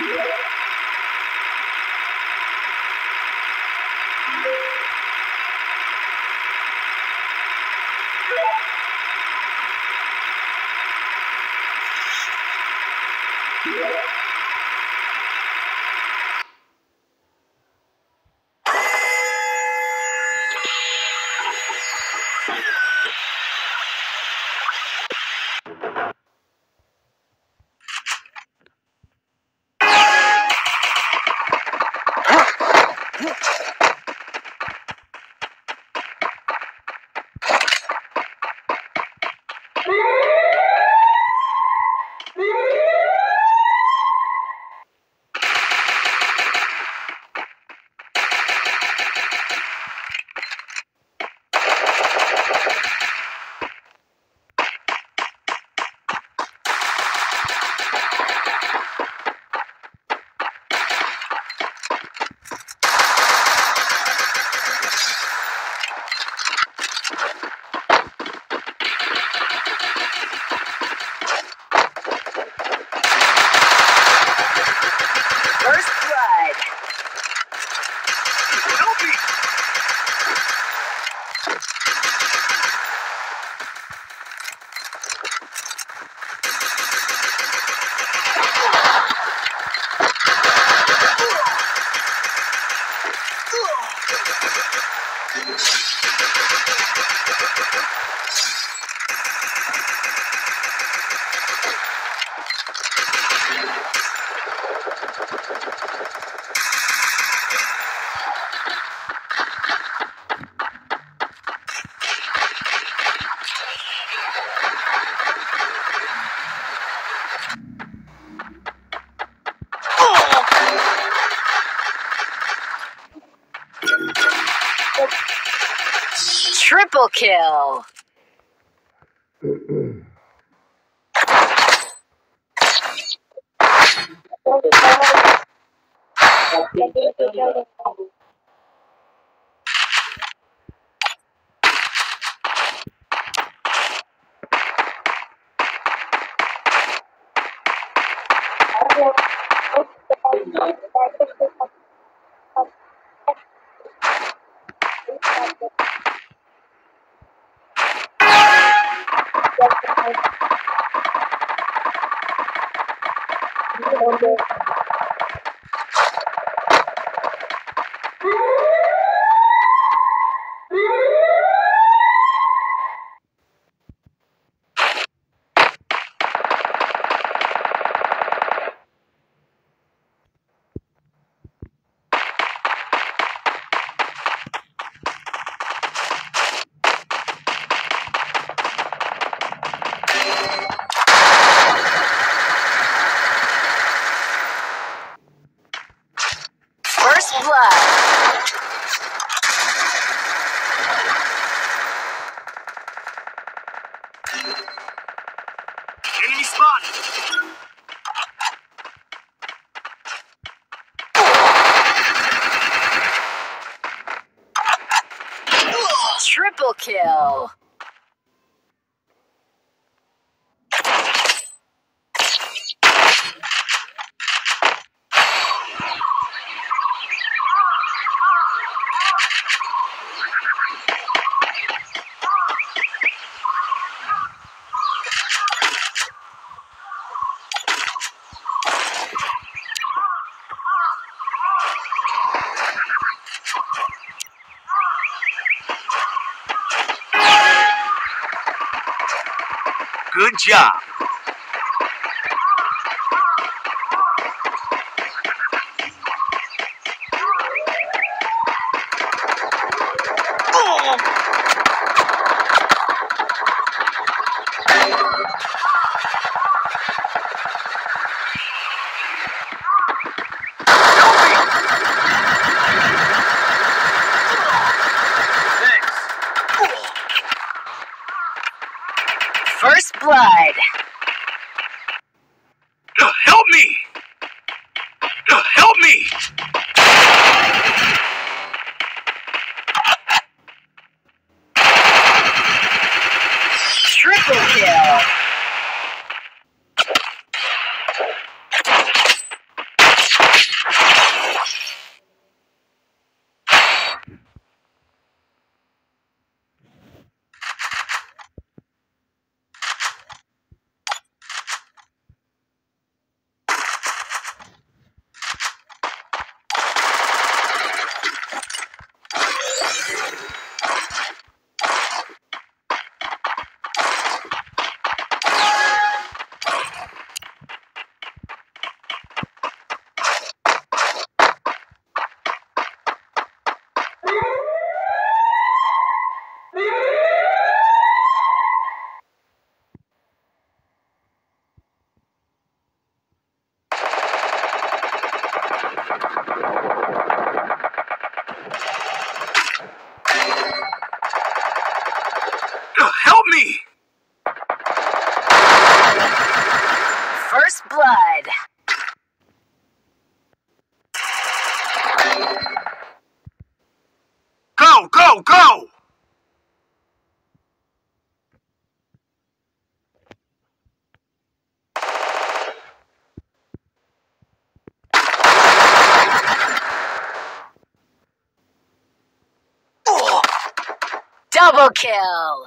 Yeah. kill. First blood. Enemy spotted! Triple kill. Good job. Thanks. First blood. Go, go, go! Double kill.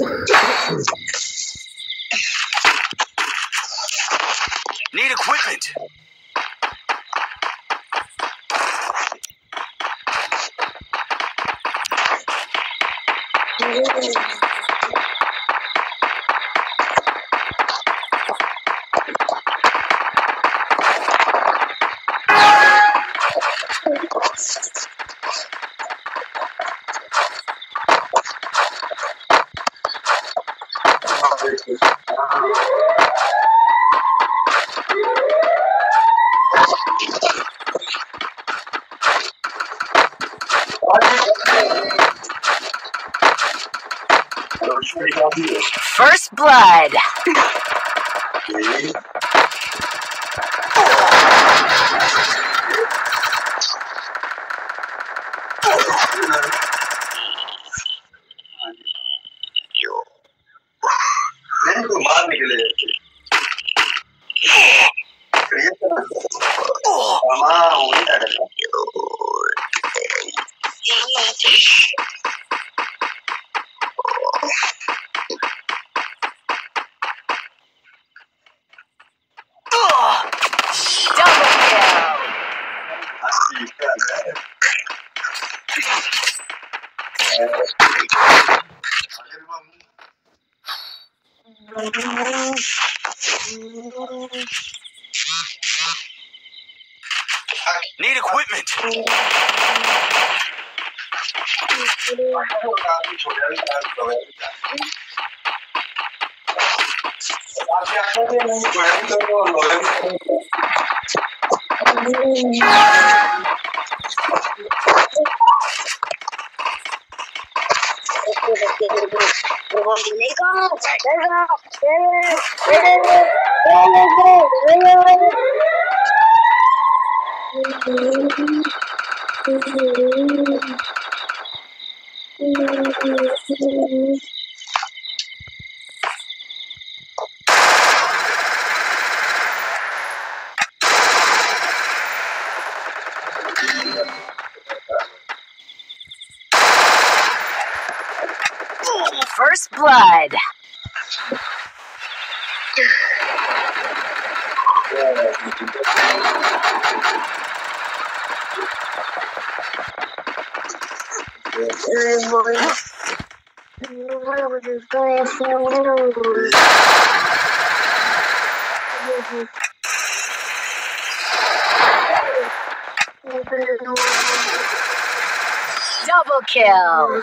Need equipment! First blood. Oh. Need equipment! First blood. Double kill.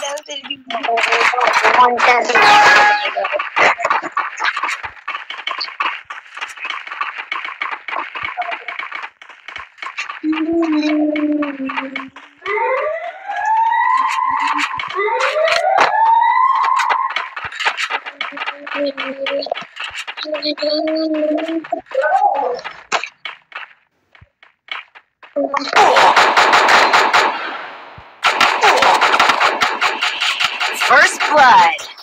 monster Oh. First blood.